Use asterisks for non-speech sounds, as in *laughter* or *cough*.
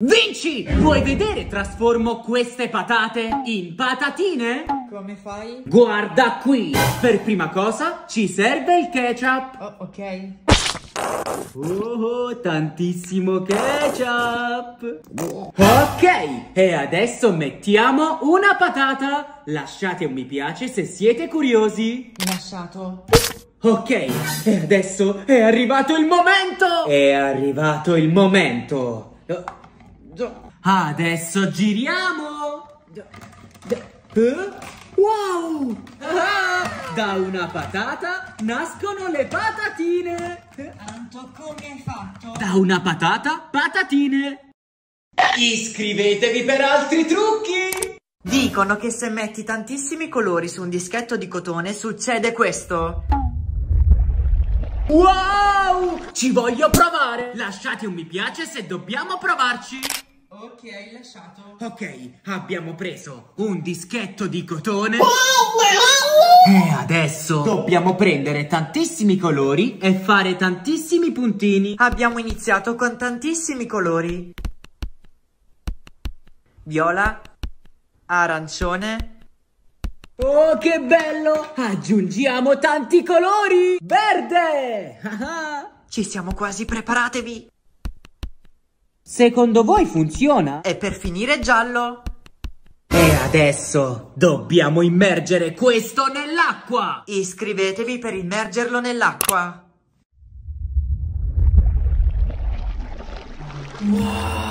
Vinci! Vuoi vedere trasformo queste patate in patatine? Come fai? Guarda qui! Per prima cosa ci serve il ketchup. Oh, ok. Oh, tantissimo ketchup! Ok, e adesso mettiamo una patata! Lasciate un mi piace se siete curiosi! Lasciato. Ok, e adesso è arrivato il momento! È arrivato il momento! Adesso giriamo! Wow! Ah, *laughs* da una patata nascono le patatine! Anto, come hai fatto? Da una patata, patatine! Iscrivetevi per altri trucchi! Dicono che se metti tantissimi colori su un dischetto di cotone succede questo. Wow! Ci voglio provare! Lasciate un mi piace se dobbiamo provarci! Ok, lasciato. Ok, abbiamo preso un dischetto di cotone. E adesso dobbiamo prendere tantissimi colori e fare tantissimi puntini. Abbiamo iniziato con tantissimi colori. Viola, arancione, Oh, che bello! Aggiungiamo tanti colori! Verde! Ci siamo quasi, preparatevi! Secondo voi funziona? E per finire giallo! E adesso dobbiamo immergere questo nell'acqua! Iscrivetevi per immergerlo nell'acqua! Wow!